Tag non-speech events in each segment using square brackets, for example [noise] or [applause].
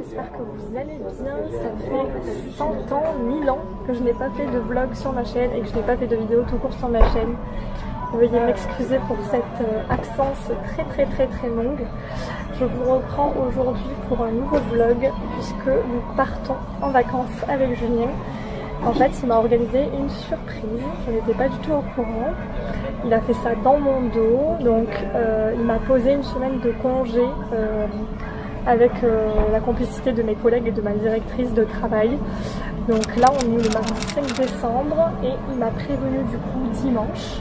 j'espère que vous allez bien. Ça fait 100 ans, 1000 ans que je n'ai pas fait de vlog sur ma chaîne et que je n'ai pas fait de vidéo tout court sur ma chaîne. Veuillez m'excuser pour cette euh, absence très très très très longue. Je vous reprends aujourd'hui pour un nouveau vlog puisque nous partons en vacances avec Julien. En fait, il m'a organisé une surprise, je n'étais pas du tout au courant. Il a fait ça dans mon dos, donc euh, il m'a posé une semaine de congé euh, avec euh, la complicité de mes collègues et de ma directrice de travail. Donc là, on est le mardi 5 décembre et il m'a prévenu du coup dimanche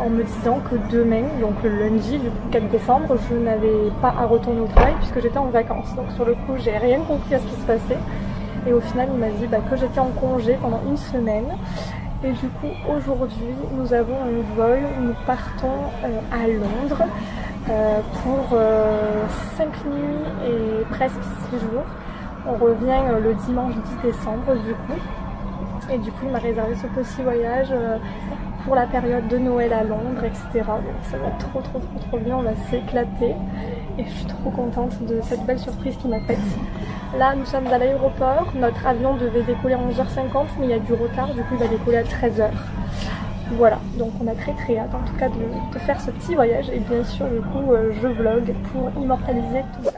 en me disant que demain, donc le lundi du coup 4 décembre, je n'avais pas à retourner au travail puisque j'étais en vacances. Donc sur le coup, j'ai rien compris à ce qui se passait. Et au final, il m'a dit bah, que j'étais en congé pendant une semaine. Et du coup, aujourd'hui, nous avons un vol. Nous partons euh, à Londres euh, pour 5 euh, nuits et presque 6 jours. On revient le dimanche 10 décembre du coup. Et du coup, il m'a réservé ce petit voyage pour la période de Noël à Londres, etc. Donc ça va trop trop trop trop bien, on va s'éclater. Et je suis trop contente de cette belle surprise qu'il m'a faite. Là, nous sommes à l'aéroport. Notre avion devait décoller à 11h50, mais il y a du retard. Du coup, il va décoller à 13h. Voilà, donc on a très très hâte en tout cas de, faire ce petit voyage. Et bien sûr, du coup, euh, je vlog pour immortaliser tout ça.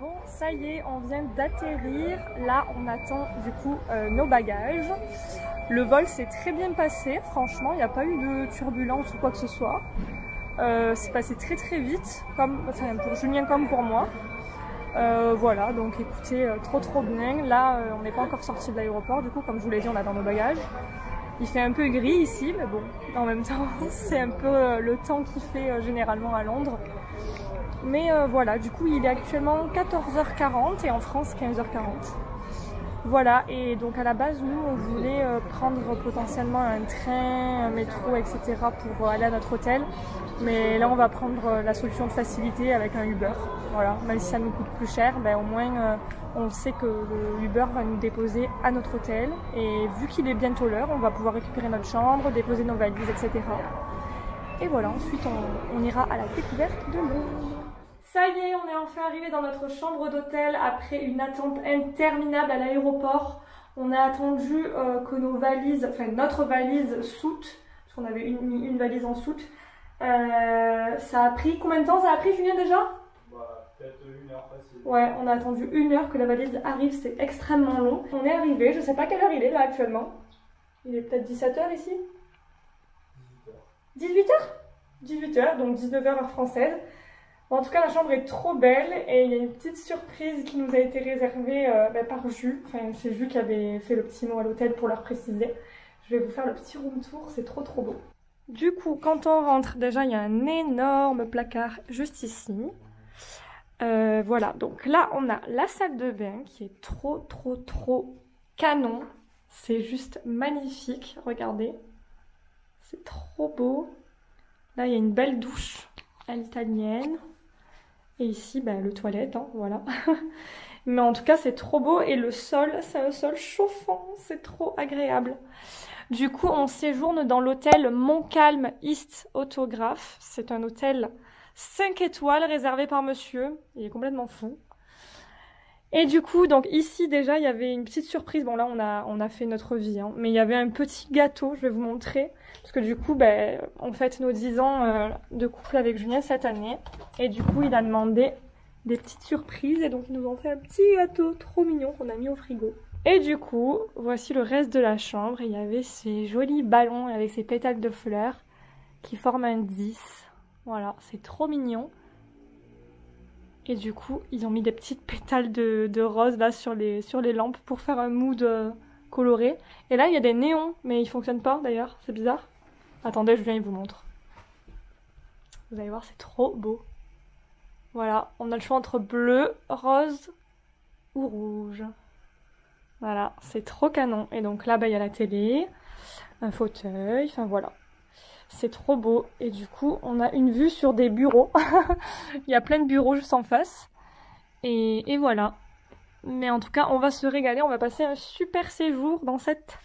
Bon, ça y est, on vient d'atterrir. Là, on attend du coup euh, nos bagages. Le vol s'est très bien passé, franchement, il n'y a pas eu de turbulence ou quoi que ce soit. Euh, c'est passé très très vite, comme, pour Julien comme pour moi. Euh, voilà, donc écoutez, trop trop bien. Là, on n'est pas encore sorti de l'aéroport, du coup, comme je vous l'ai dit, on attend nos bagages. Il fait un peu gris ici, mais bon, en même temps, [laughs] c'est un peu le temps qu'il fait généralement à Londres. Mais euh, voilà, du coup il est actuellement 14h40 et en France 15h40. Voilà, et donc à la base, nous, on voulait euh, prendre potentiellement un train, un métro, etc. pour aller à notre hôtel. Mais là, on va prendre euh, la solution de facilité avec un Uber. Voilà, même si ça nous coûte plus cher, ben, au moins on sait que le Uber va nous déposer à notre hôtel. Et vu qu'il est bientôt l'heure, on va pouvoir récupérer notre chambre, déposer nos valises, etc. Et voilà, ensuite on, on ira à la découverte de Londres. Ça y est, on est enfin arrivé dans notre chambre d'hôtel après une attente interminable à l'aéroport. On a attendu euh, que nos valises, enfin notre valise soute, parce qu'on avait une, une, valise en soute. Euh, ça a pris combien de temps? Ça a pris Julien déjà? Bah, Peut-être une heure facile. Ouais, on a attendu une heure que la valise arrive, c'est extrêmement long. On est arrivé, je sais pas quelle heure il est là actuellement. Il est peut-être 17h ici? 18h 18h 18h, donc 19h heure française en tout cas, la chambre est trop belle et il y a une petite surprise qui nous a été réservée euh, bah, par Jus. Enfin, c'est Jus qui avait fait le petit mot à l'hôtel pour leur préciser. Je vais vous faire le petit room tour, c'est trop trop beau. Du coup, quand on rentre, déjà il y a un énorme placard juste ici. Euh, voilà, donc là on a la salle de bain qui est trop trop trop canon. C'est juste magnifique, regardez. C'est trop beau. Là il y a une belle douche à l'italienne. Et ici, bah, le toilette, hein, voilà. [laughs] Mais en tout cas, c'est trop beau. Et le sol, c'est un sol chauffant. C'est trop agréable. Du coup, on séjourne dans l'hôtel Montcalm East Autograph. C'est un hôtel 5 étoiles réservé par monsieur. Il est complètement fou. Et du coup, donc ici déjà, il y avait une petite surprise. Bon là, on a, on a fait notre vie, hein. mais il y avait un petit gâteau, je vais vous montrer. Parce que du coup, ben, on fête nos 10 ans euh, de couple avec Julien cette année. Et du coup, il a demandé des petites surprises. Et donc, ils nous ont fait un petit gâteau trop mignon qu'on a mis au frigo. Et du coup, voici le reste de la chambre. Il y avait ces jolis ballons avec ces pétales de fleurs qui forment un 10. Voilà, c'est trop mignon. Et du coup, ils ont mis des petites pétales de, rose là sur les, lampes pour faire un mood euh, coloré. Et là, il y a des néons, mais ils fonctionnent pas d'ailleurs, c'est bizarre. Attendez, je viens, il vous montre. Vous allez voir, c'est trop beau. Voilà, on a le choix entre bleu, rose ou rouge. Voilà, c'est trop canon. Et donc là, bah, il y a la télé, un fauteuil, enfin voilà. C'est trop beau. Et du coup, on a une vue sur des bureaux. [laughs] Il y a plein de bureaux juste en face. Et, et, voilà. Mais en tout cas, on va se régaler. On va passer un super séjour dans, cette,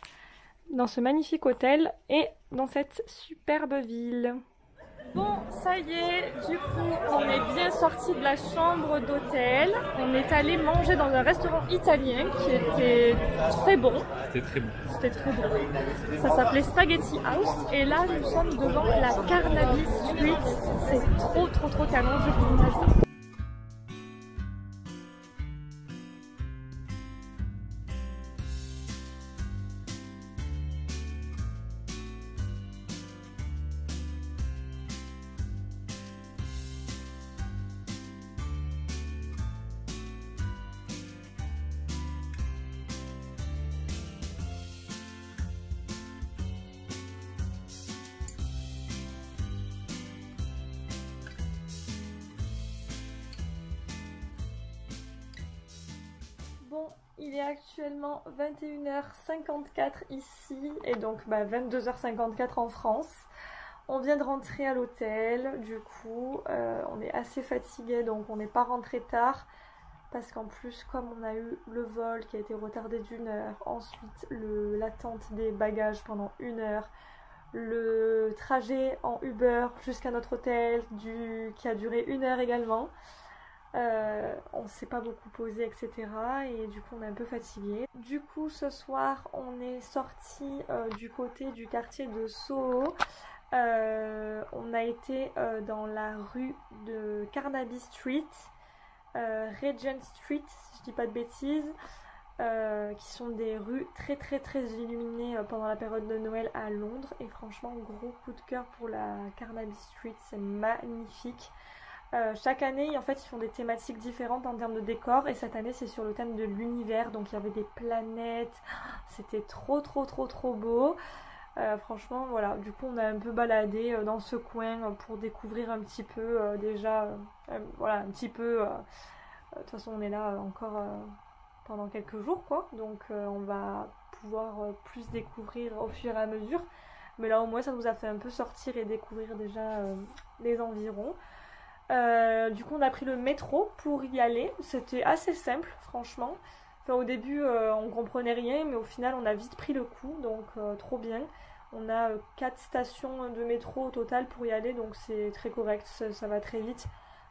dans ce magnifique hôtel et dans cette superbe ville. Bon, ça y est, du coup, on est bien sorti de la chambre d'hôtel. On est allé manger dans un restaurant italien qui était très bon. C'était très bon. C'était très bon. Ça s'appelait Spaghetti House. Et là, nous sommes devant la Carnaby Street. C'est trop, trop, trop canon. Je vous ça. Il est actuellement 21h54 ici et donc bah, 22h54 en France. On vient de rentrer à l'hôtel, du coup euh, on est assez fatigué donc on n'est pas rentré tard parce qu'en plus comme on a eu le vol qui a été retardé d'une heure, ensuite l'attente des bagages pendant une heure, le trajet en Uber jusqu'à notre hôtel qui a duré une heure également. Euh, on s'est pas beaucoup posé, etc. Et du coup, on est un peu fatigué. Du coup, ce soir, on est sorti euh, du côté du quartier de Soho. Euh, on a été euh, dans la rue de Carnaby Street, Regent Street, si je dis pas de bêtises. Qui sont des rues très très très illuminées pendant la période de Noël à Londres et franchement gros coup de cœur pour la Carnaby Street, c'est magnifique. Euh, chaque année, en fait, ils font des thématiques différentes en termes de décor. Et cette année, c'est sur le thème de l'univers. Donc, il y avait des planètes. [gasps] C'était trop, trop, trop, trop beau. Euh, franchement, voilà. Du coup, on a un peu baladé euh, dans ce coin pour découvrir un petit peu déjà. voilà, un petit peu. De toute façon, on est là encore pendant quelques jours, quoi. Donc, on va pouvoir plus découvrir au fur et à mesure. Mais là, au moins, ça nous a fait un peu sortir et découvrir déjà les environs. Euh, du coup, on a pris le métro pour y aller. C'était assez simple, franchement. Au début, euh, on comprenait rien, mais au final, on a vite pris le coup, donc euh, trop bien. On a euh, quatre stations de métro au total pour y aller, donc c'est très correct, ça, va très vite.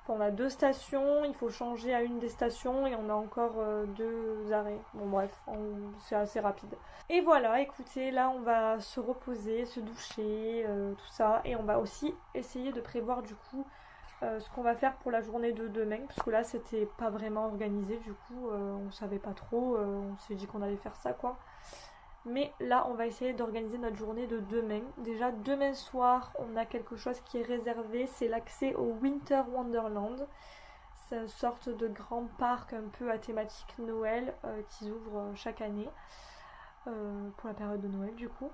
On a deux stations, il faut changer à une des stations et on a encore deux arrêts. Bon bref, c'est assez rapide. Et voilà, écoutez, là on va se reposer, se doucher, tout ça, et on va aussi essayer de prévoir du coup euh, ce qu'on va faire pour la journée de demain, parce que là c'était pas vraiment organisé, du coup euh, on savait pas trop, euh, on s'est dit qu'on allait faire ça quoi. Mais là on va essayer d'organiser notre journée de demain. Déjà demain soir on a quelque chose qui est réservé, c'est l'accès au Winter Wonderland. C'est une sorte de grand parc un peu à thématique Noël qu'ils ouvrent euh, chaque année. pour la période de Noël du coup.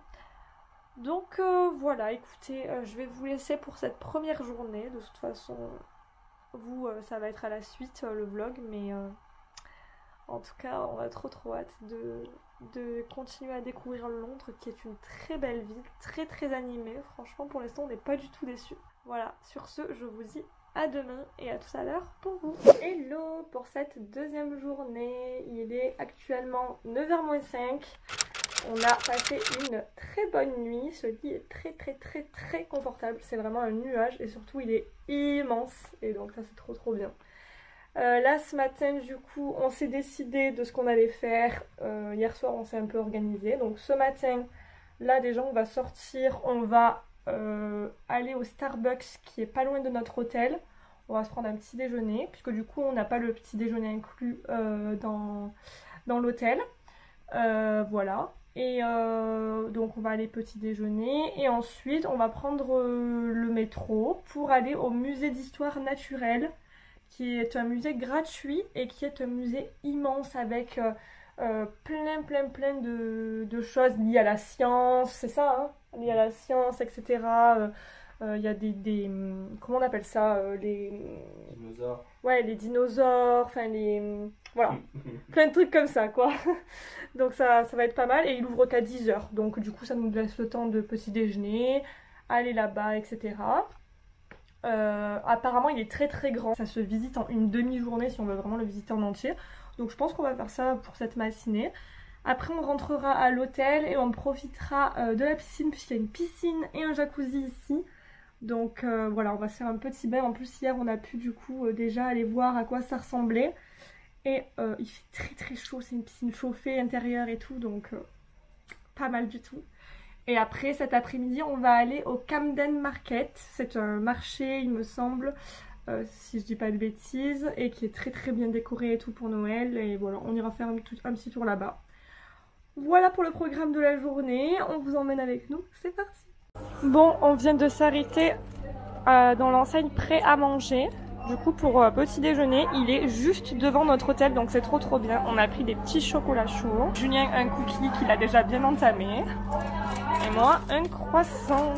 Donc euh, voilà, écoutez, euh, je vais vous laisser pour cette première journée. De toute façon, vous, euh, ça va être à la suite le vlog, mais en tout cas, on a trop trop hâte de, de continuer à découvrir Londres, qui est une très belle ville, très très animée. Franchement, pour l'instant, on n'est pas du tout déçus. Voilà, sur ce, je vous dis à demain et à tout à l'heure pour vous. Hello pour cette deuxième journée. Il est actuellement 9h05. On a passé une très bonne nuit. Ce lit est très très très très confortable. C'est vraiment un nuage et surtout il est immense. Et donc ça c'est trop trop bien. Euh, là ce matin du coup on s'est décidé de ce qu'on allait faire. Euh, hier soir on s'est un peu organisé. Donc ce matin là déjà on va sortir. On va euh, aller au Starbucks qui est pas loin de notre hôtel. On va se prendre un petit déjeuner puisque du coup on n'a pas le petit déjeuner inclus dans, dans l'hôtel. voilà. Et euh, donc on va aller petit déjeuner. Et ensuite on va prendre euh, le métro pour aller au musée d'histoire naturelle qui est un musée gratuit et qui est un musée immense avec euh, plein plein plein de, choses liées à la science, c'est ça, hein liées à la science, etc. Il y a des, des, Comment on appelle ça Les... Ouais, les dinosaures, enfin les... Voilà, [laughs] plein de trucs comme ça quoi. [laughs] Donc ça, ça va être pas mal. Et il ouvre qu'à 10h. Donc du coup, ça nous laisse le temps de petit déjeuner, aller là-bas, etc. Euh, apparemment, il est très très grand. Ça se visite en une demi-journée si on veut vraiment le visiter en entier. Donc je pense qu'on va faire ça pour cette matinée. Après, on rentrera à l'hôtel et on profitera euh, de la piscine puisqu'il y a une piscine et un jacuzzi ici. Donc euh, voilà, on va se faire un petit bain. En plus, hier, on a pu du coup déjà aller voir à quoi ça ressemblait. Et euh, il fait très très chaud, c'est une piscine chauffée intérieure et tout, donc euh, pas mal du tout. Et après, cet après-midi, on va aller au Camden Market. C'est un marché, il me semble, euh, si je dis pas de bêtises, et qui est très très bien décoré et tout pour Noël. Et voilà, on ira faire un, un petit tour là-bas. Voilà pour le programme de la journée. On vous emmène avec nous. C'est parti Bon, on vient de s'arrêter dans l'enseigne prêt à manger. Du coup, pour euh, petit déjeuner, il est juste devant notre hôtel, donc c'est trop trop bien. On a pris des petits chocolats chauds. Julien, un cookie qu'il a déjà bien entamé. Et moi, un croissant.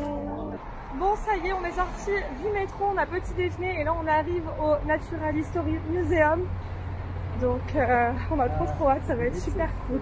Bon, ça y est, on est sorti du métro, on a petit déjeuner et là on arrive au Natural History Museum. Donc, euh, on a trop trop hâte, ça va être super cool.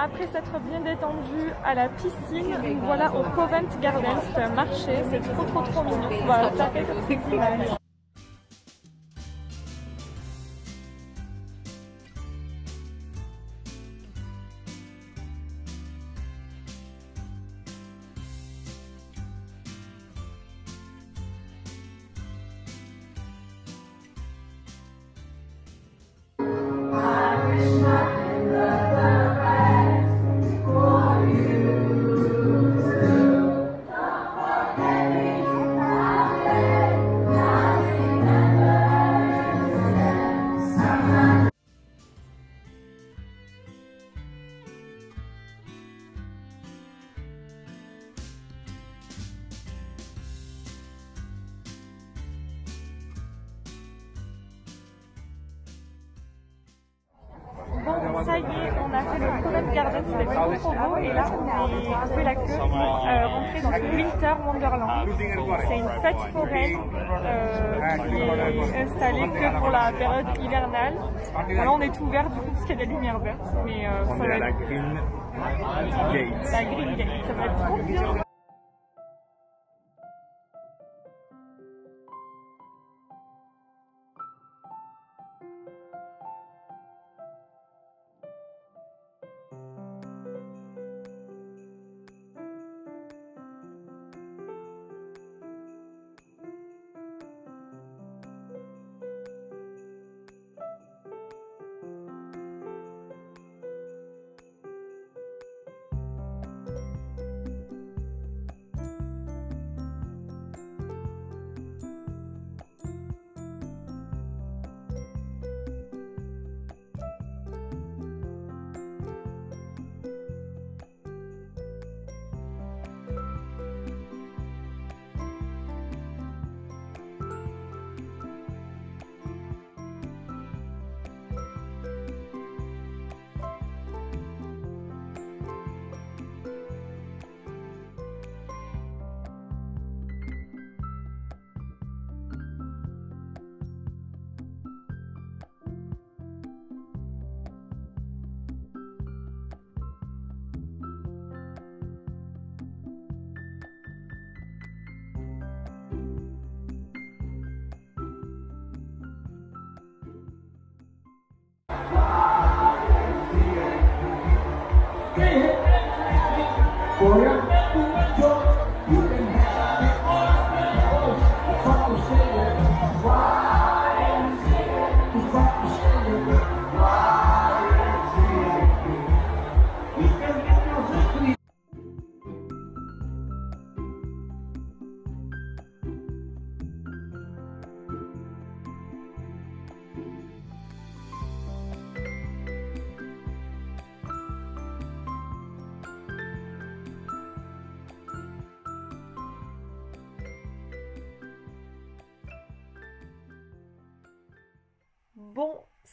Après s'être bien détendu à la piscine, voilà au Covent Garden, c'est un marché, c'est trop trop trop mignon. Voilà, ça fait a fait le Covent Garden, c'était vraiment trop beau. Et là, on fait la queue pour euh, rentrer dans le Winter Wonderland. C'est une fête foraine euh, qui est installée que pour la période hivernale. Là, on est ouvert du coup parce qu'il y a des lumières vertes. Mais, euh, la Green Gate. La Green Gate, ça va être trop bien.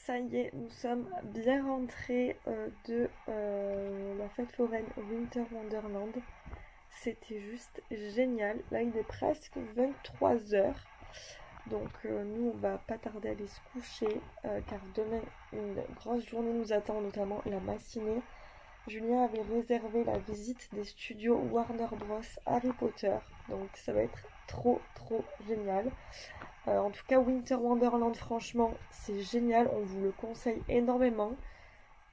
Ça y est, nous sommes bien rentrés euh, de euh, la fête foraine Winter Wonderland. C'était juste génial. Là, il est presque 23h. Donc, euh, nous, on va pas tarder à aller se coucher car demain, une grosse journée nous attend, notamment la matinée. Julien avait réservé la visite des studios Warner Bros. Harry Potter. Donc, ça va être trop, trop génial. Euh, en tout cas, Winter Wonderland, franchement, c'est génial. On vous le conseille énormément.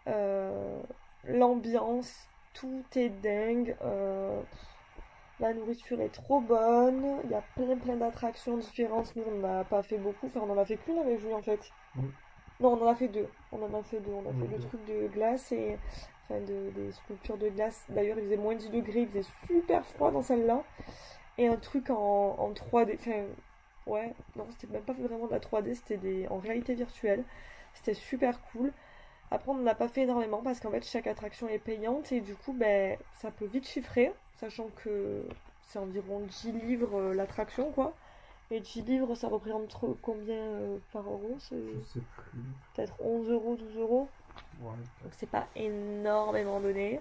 Euh, l'ambiance, tout est dingue. Euh, la nourriture est trop bonne. Il y a plein plein d'attractions différentes. Nous, on n'a pas fait beaucoup. Enfin, on en a fait qu'une avec Julien, en fait. Non, on en a fait deux. On en a fait deux. On a fait le truc de glace et enfin de, des sculptures de glace. D'ailleurs, il faisait moins de 10 degrés. Il faisait super froid dans celle-là. Et un truc en, en 3D. Enfin, Ouais, non, c'était même pas vraiment de la 3D, c'était des... en réalité virtuelle. C'était super cool. Après, on n'en a pas fait énormément parce qu'en fait, chaque attraction est payante et du coup, ben, ça peut vite chiffrer, sachant que c'est environ 10 livres euh, l'attraction, quoi. Et 10 livres, ça représente combien euh, par euro? Je sais plus. Peut-être 11 euros, 12 euros. Ouais. Donc, c'est pas énormément donné.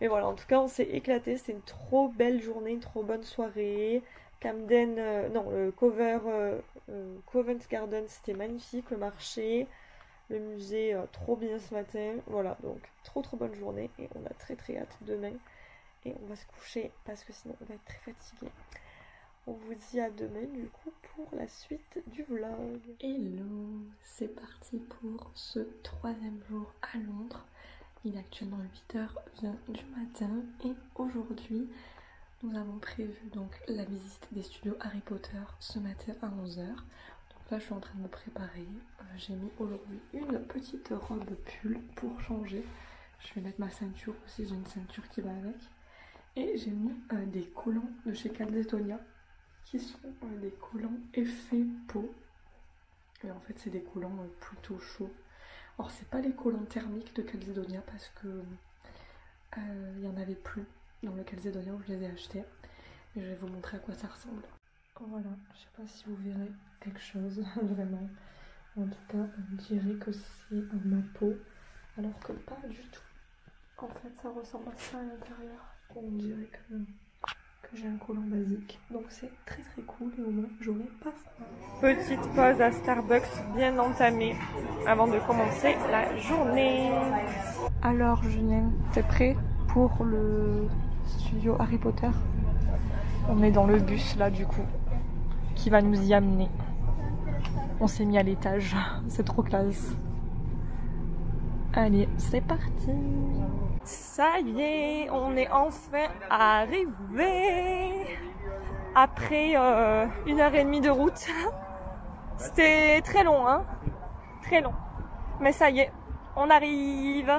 Mais voilà, en tout cas, on s'est éclaté. C'était une trop belle journée, une trop bonne soirée. Camden, euh, non, le cover euh, euh, Covent Garden, c'était magnifique, le marché, le musée, trop bien ce matin. Voilà, donc trop trop bonne journée et on a très très hâte demain. Et on va se coucher parce que sinon on va être très fatigué. On vous dit à demain du coup pour la suite du vlog. Hello, c'est parti pour ce troisième jour à Londres. Il est actuellement 8h du matin et aujourd'hui nous avons prévu donc la visite des studios Harry Potter ce matin à 11h. Donc là je suis en train de me préparer. Euh, j'ai mis aujourd'hui une petite robe pull pour changer. Je vais mettre ma ceinture aussi, j'ai une ceinture qui va avec. Et j'ai mis euh, des collants de chez Calzedonia qui sont euh, des collants effet peau. Et en fait c'est des collants plutôt chauds. Or c'est pas les collants thermiques de Calzedonia parce que il y en avait plus dans le Calzedonia où je les ai achetés. Et je vais vous montrer à quoi ça ressemble. Voilà, je sais pas si vous verrez quelque chose [laughs] vraiment. En tout cas, on dirait que c'est ma peau, alors que pas du tout. En fait, ça ressemble à ça à l'intérieur. On dirait que, que j'ai un collant basique. Donc c'est très très cool et au moins j'aurai pas froid. Petite pause à Starbucks bien entamée avant de commencer la journée. Alors Julien, t'es prêt pour le studio Harry Potter? On est dans le bus là du coup, qui va nous y amener. On s'est mis à l'étage, c'est trop classe. Allez, c'est parti Ça y est, on est enfin arrivé Après euh, une heure et demie de route. [laughs] C'était très long, hein Très long. Mais ça y est, on arrive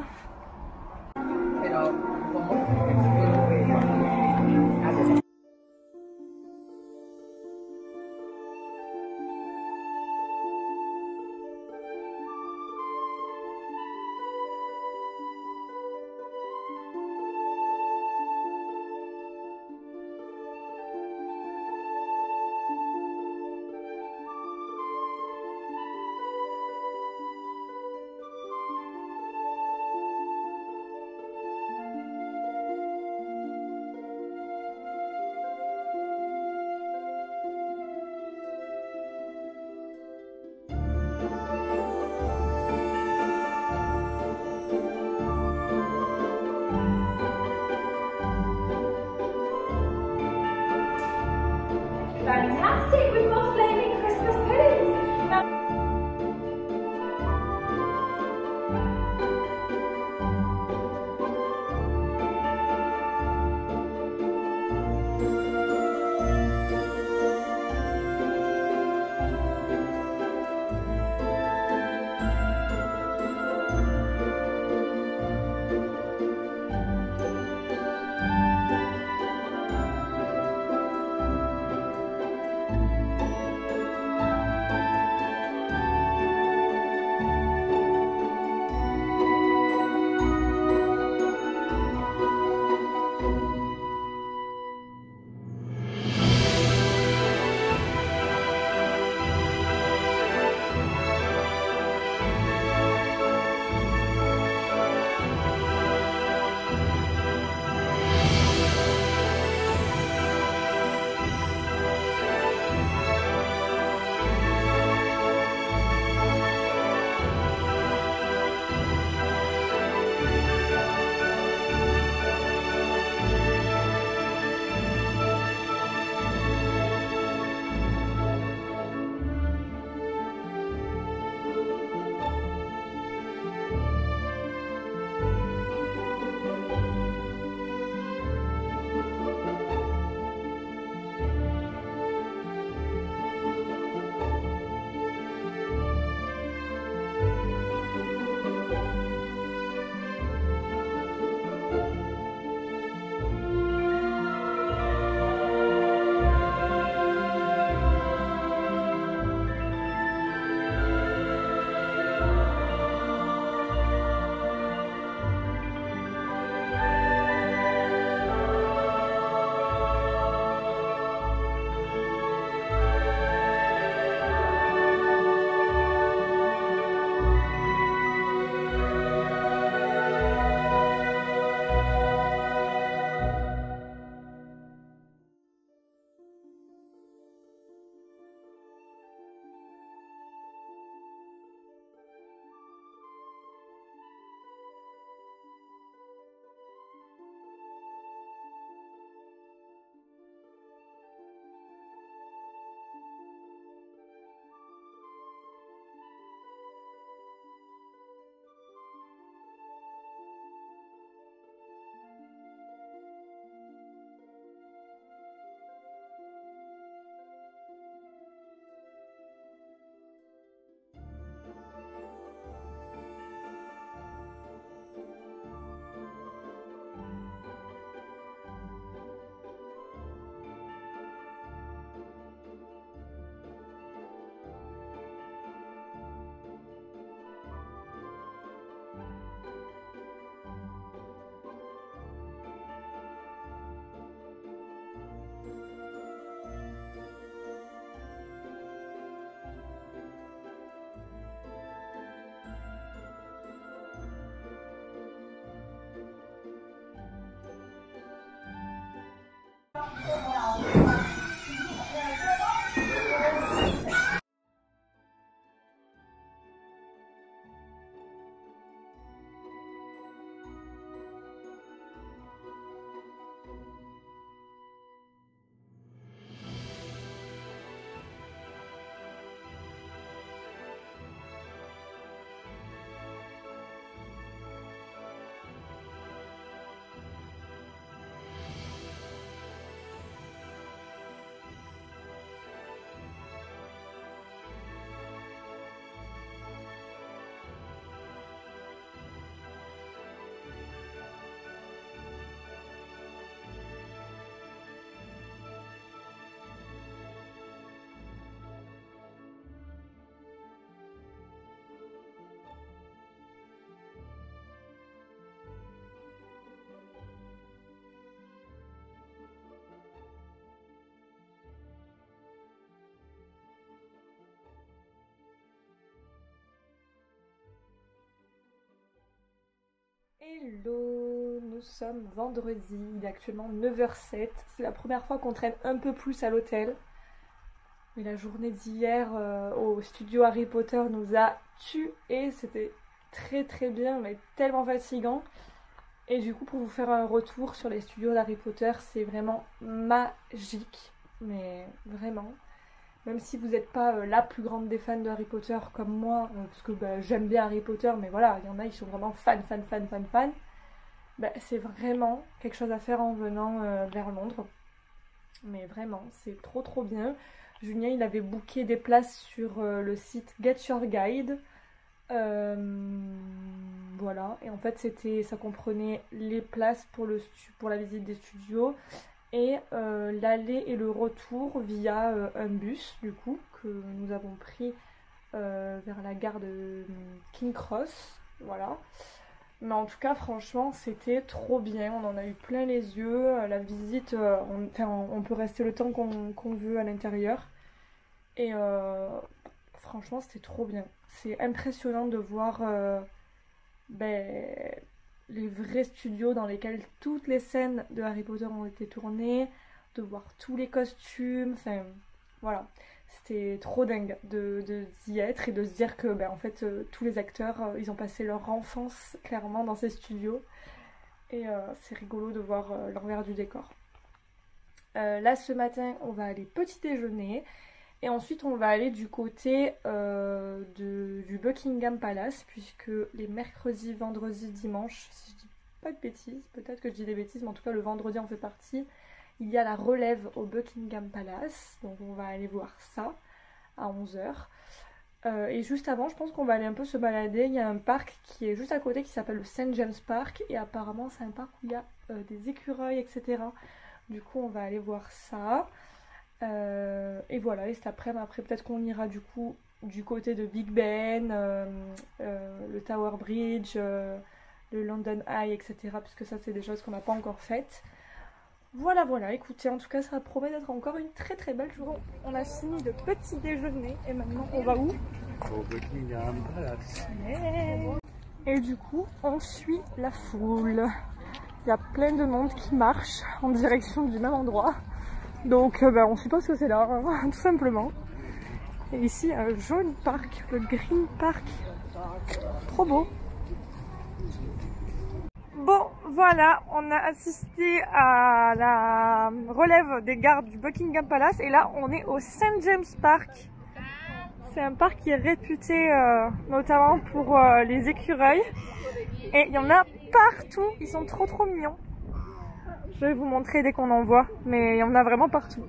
Hello, nous sommes vendredi, il est actuellement 9h07. C'est la première fois qu'on traîne un peu plus à l'hôtel. Mais la journée d'hier euh, au studio Harry Potter nous a tués. C'était très très bien, mais tellement fatigant. Et du coup, pour vous faire un retour sur les studios d'Harry Potter, c'est vraiment magique. Mais vraiment. Même si vous n'êtes pas euh, la plus grande des fans de Harry Potter comme moi, euh, parce que bah, j'aime bien Harry Potter, mais voilà, il y en a qui sont vraiment fans, fans, fans, fans, fans. Bah, c'est vraiment quelque chose à faire en venant euh, vers Londres. Mais vraiment, c'est trop trop bien. Julien, il avait booké des places sur le site Get Your Guide. voilà, et en fait, c'était, ça comprenait les places pour, le, pour la visite des studios, et euh, l'aller et le retour via euh, un bus du coup que nous avons pris euh, vers la gare de King Cross. Voilà. Mais en tout cas franchement c'était trop bien. On en a eu plein les yeux. La visite on, on, peut rester le temps qu'on veut à l'intérieur. Et franchement c'était trop bien. C'est impressionnant de voir ben, les vrais studios dans lesquels toutes les scènes de Harry Potter ont été tournées, de voir tous les costumes, enfin voilà. C'était trop dingue de d'y être et de se dire que ben, en fait euh, tous les acteurs euh, ils ont passé leur enfance clairement dans ces studios et euh, c'est rigolo de voir l'envers du décor. là ce matin on va aller petit déjeuner et ensuite, on va aller du côté euh, du Buckingham Palace, puisque les mercredis, vendredis, dimanches, si je dis pas de bêtises, peut-être que je dis des bêtises, mais en tout cas le vendredi en fait partie, il y a la relève au Buckingham Palace, donc on va aller voir ça à 11h. Euh, et juste avant, je pense qu'on va aller un peu se balader. Il y a un parc qui est juste à côté qui s'appelle le St. James Park. Et apparemment, c'est un parc où il y a euh, des écureuils, etc. Du coup, on va aller voir ça. Euh, et voilà, et cet après-midi, après, peut-être qu'on ira du coup du côté de Big Ben, euh, euh, le Tower Bridge, le London Eye, etc. Puisque ça, c'est des choses qu'on n'a pas encore faites. Voilà, voilà, écoutez, en tout cas, ça promet d'être encore une très très belle journée. On a fini de petit déjeuner et maintenant on va où? Au Buckingham Palace. Et du coup, on suit la foule. Il y a plein de monde qui marche en direction du même endroit. Donc euh, ben, on suppose que c'est là, [laughs] tout simplement. Et ici un joli parc, le Green Park. Trop beau. Bon, voilà, on a assisté à la relève des gardes du Buckingham Palace et là on est au St James Park. C'est un parc qui est réputé euh, notamment pour euh, les écureuils et il y en a partout, ils sont trop trop mignons. Je vais vous montrer dès qu'on en voit, mais il y en a vraiment partout.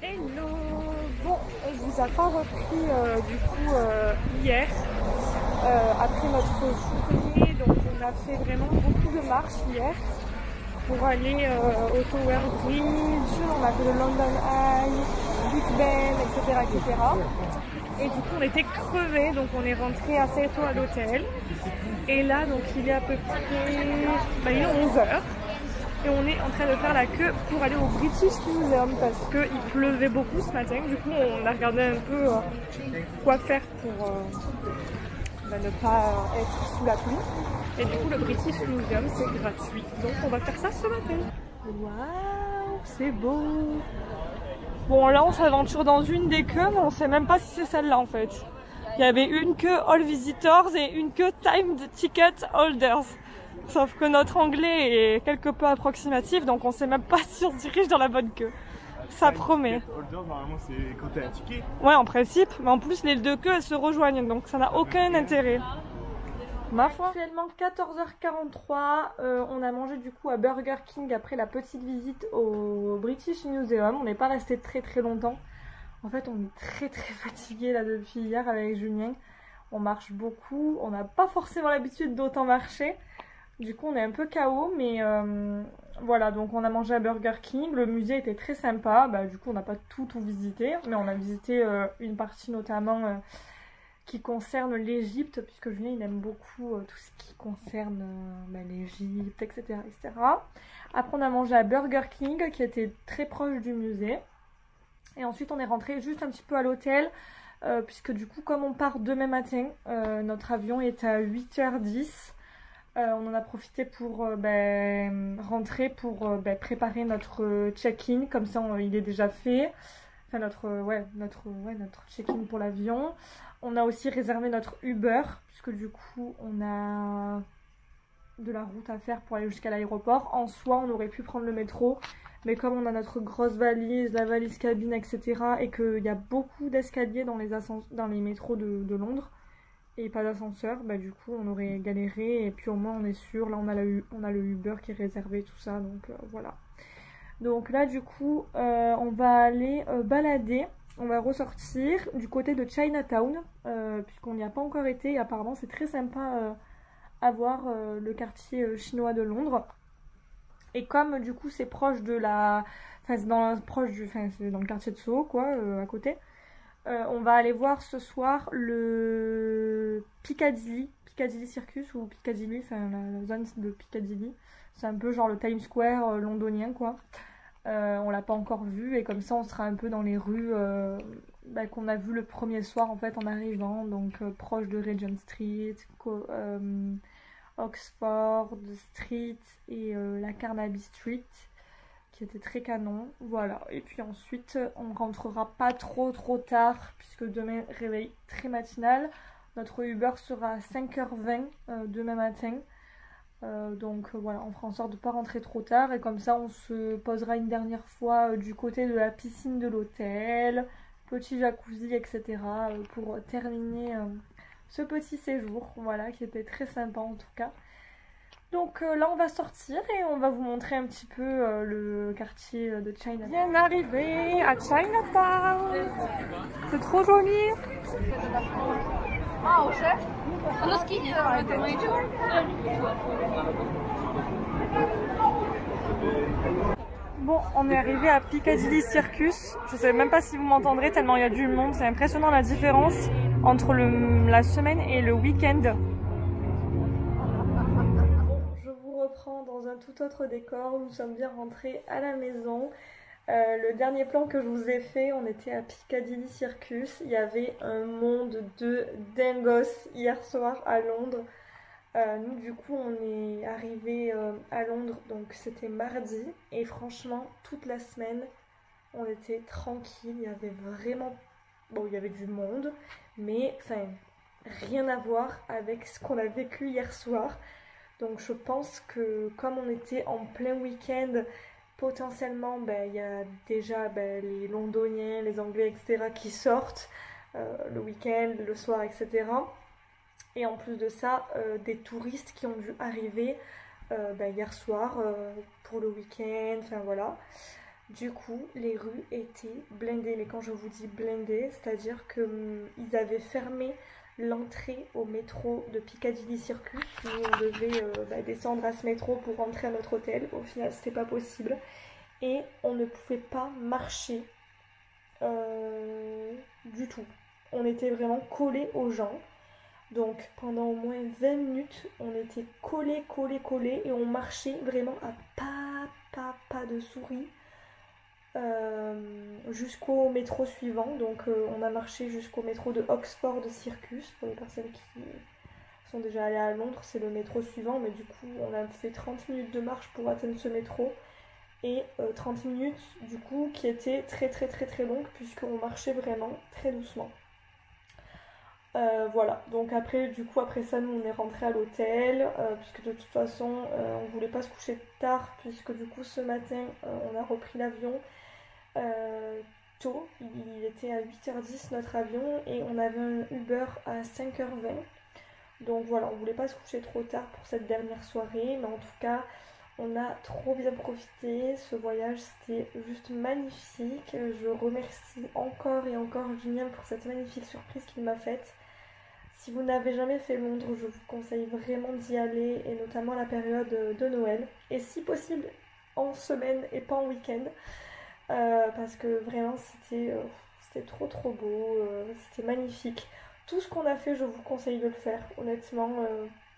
Hello Bon, on vous a pas repris euh, du coup euh, hier, euh, après notre journée, donc on a fait vraiment beaucoup de marches hier pour aller au Tower Bridge, on a fait le London Eye, Big Ben, etc. etc. Et du coup on était crevés, donc on est rentré assez tôt à l'hôtel. Et là donc il est à peu près bah, il est 11h et on est en train de faire la queue pour aller au British Museum parce qu'il pleuvait beaucoup ce matin. Du coup, on a regardé un peu euh, quoi faire pour euh, bah, ne pas être sous la pluie. Et du coup, le British Museum, c'est gratuit. Donc, on va faire ça ce matin. Waouh, c'est beau Bon, là, on s'aventure dans une des queues, mais on sait même pas si c'est celle-là, en fait. il y avait une queue All Visitors et une queue Timed Ticket Holders. Sauf que notre anglais est quelque peu approximatif, donc on sait même pas [laughs] si on se dirige dans la bonne queue. Ça promet. Holder, normalement, c'est quand t'as un ticket. Ouais, en principe, mais en plus les deux queues elles se rejoignent, donc ça n'a aucun intérêt. Ma foi. Actuellement 14h43, euh, on a mangé du coup à Burger King après la petite visite au British Museum. On n'est pas resté très très longtemps. En fait, on est très très [laughs] fatigué là depuis hier avec Julien. On marche beaucoup, on n'a pas forcément l'habitude d'autant marcher. Du coup, on est un peu KO, mais euh, voilà, donc on a mangé à Burger King. Le musée était très sympa. Bah, du coup, on n'a pas tout tout visité, mais on a visité euh, une partie notamment euh, qui concerne l'Égypte, puisque Julien il aime beaucoup tout ce qui concerne bah, l'Égypte, etc., etc. Après, on a mangé à Burger King, qui était très proche du musée. Et ensuite, on est rentré juste un petit peu à l'hôtel, puisque du coup, comme on part demain matin, notre avion est à 8h10. Euh, on en a profité pour euh, ben, rentrer, pour euh, ben, préparer notre check-in, comme ça il est déjà fait. Enfin, notre, check-in pour l'avion. On a aussi réservé notre Uber, puisque du coup on a de la route à faire pour aller jusqu'à l'aéroport. En soi, on aurait pu prendre le métro, mais comme on a notre grosse valise, la valise cabine, etc., et qu'il y a beaucoup d'escaliers dans les, métros de Londres, et pas d'ascenseur, bah du coup on aurait galéré, et puis au moins on est sûr, là on a, U- on a le Uber qui est réservé, tout ça, donc euh, voilà. Donc là du coup, euh, on va aller euh, balader, on va ressortir du côté de Chinatown, puisqu'on n'y a pas encore été, apparemment c'est très sympa à voir le quartier chinois de Londres. Et comme du coup c'est proche de la... Enfin c'est dans, proche du... enfin, dans le quartier de Soho quoi, à côté. Euh, on va aller voir ce soir le Piccadilly, Piccadilly Circus ou Piccadilly, enfin la, zone de Piccadilly. C'est un peu genre le Times Square euh, londonien quoi. Euh, on l'a pas encore vu et comme ça on sera un peu dans les rues bah, qu'on a vu le premier soir en fait en arrivant, donc proche de Regent Street, Oxford Street et la Carnaby Street qui était très canon. Voilà. Et puis ensuite, on rentrera pas trop trop tard puisque demain réveil très matinal. Notre Uber sera à 5h20 euh, demain matin. Euh, donc euh, voilà, on fera en sorte de pas rentrer trop tard et comme ça on se posera une dernière fois du côté de la piscine de l'hôtel, petit jacuzzi, etc. pour terminer ce petit séjour, voilà, qui était très sympa en tout cas. Donc euh, là on va sortir et on va vous montrer un petit peu euh, le quartier euh, de Chinatown. Bien arrivé à Chinatown C'est trop joli Bon, on est arrivé à Piccadilly Circus. Je sais même pas si vous m'entendrez tellement il y a du monde. C'est impressionnant la différence entre le- la semaine et le week-end. Dans un tout autre décor. Nous sommes bien rentrés à la maison. Euh, le dernier plan que je vous ai fait, on était à Piccadilly Circus. Il y avait un monde de dingos hier soir à Londres. Euh, nous, du coup, on est arrivé à Londres, donc c'était mardi. Et franchement, toute la semaine, on était tranquille. Il y avait vraiment. Bon, il y avait du monde, mais enfin, rien à voir avec ce qu'on a vécu hier soir. Donc, je pense que comme on était en plein week-end, potentiellement, ben, il y a déjà ben, les londoniens, les anglais, etc., qui sortent euh, le week-end, le soir, etc. Et en plus de ça, euh, des touristes qui ont dû arriver euh, ben, hier soir pour le week-end, enfin voilà. Du coup, les rues étaient blindées. Mais quand je vous dis blindées, c'est-à-dire qu'ils avaient fermé l'entrée au métro de Piccadilly Circus où on devait euh, bah, descendre à ce métro pour rentrer à notre hôtel. Au final, c'était pas possible. Et on ne pouvait pas marcher euh, du tout. On était vraiment collés aux gens. Donc pendant au moins 20 minutes, on était collés, collés, collés et on marchait vraiment à pas, pas, pas de souris jusqu'au métro suivant. Donc euh, on a marché jusqu'au métro de Oxford Circus pour les personnes qui sont déjà allées à Londres, c'est le métro suivant, mais du coup on a fait 30 minutes de marche pour atteindre ce métro et euh, 30 minutes du coup qui étaient très très très très longues puisqu'on marchait vraiment très doucement. Euh, voilà, donc après, du coup, après ça, nous on est rentré à l'hôtel, euh, puisque de toute façon, euh, on voulait pas se coucher tard, puisque du coup, ce matin, on a repris l'avion tôt, il était à 8h10 notre avion, et on avait un Uber à 5h20. Donc voilà, on voulait pas se coucher trop tard pour cette dernière soirée, mais en tout cas, on a trop bien profité. Ce voyage, c'était juste magnifique. Je remercie encore et encore Julien pour cette magnifique surprise qu'il m'a faite. Si vous n'avez jamais fait Londres, je vous conseille vraiment d'y aller, et notamment la période de Noël. Et si possible, en semaine et pas en week-end. Euh, parce que vraiment, c'était euh, trop trop beau, euh, c'était magnifique. Tout ce qu'on a fait, je vous conseille de le faire. Honnêtement,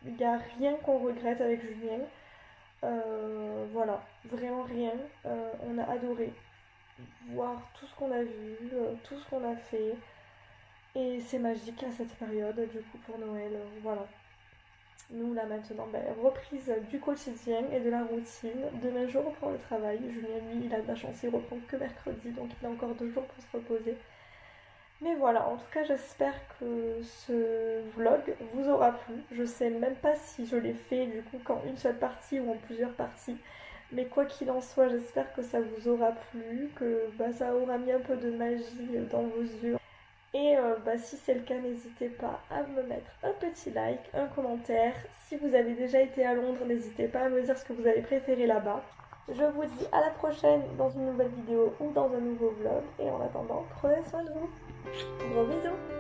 il n'y a rien qu'on regrette avec Julien. voilà, vraiment rien. on a adoré voir tout ce qu'on a vu, tout ce qu'on a fait. Et c'est magique à cette période, du coup, pour Noël. Voilà. Nous, là, maintenant, ben, reprise du quotidien et de la routine. Demain, je reprends le travail. Julien, lui, il a de la chance, il reprend que mercredi, donc il a encore deux jours pour se reposer. Mais voilà, en tout cas, j'espère que ce vlog vous aura plu. Je sais même pas si je l'ai fait, du coup, qu'en une seule partie ou en plusieurs parties. Mais quoi qu'il en soit, j'espère que ça vous aura plu, que bah, ça aura mis un peu de magie dans vos yeux. Et euh, bah, si c'est le cas, n'hésitez pas à me mettre un petit like, un commentaire. Si vous avez déjà été à Londres, n'hésitez pas à me dire ce que vous avez préféré là-bas. Je vous dis à la prochaine dans une nouvelle vidéo ou dans un nouveau vlog. Et en attendant, prenez soin de vous. Gros bisous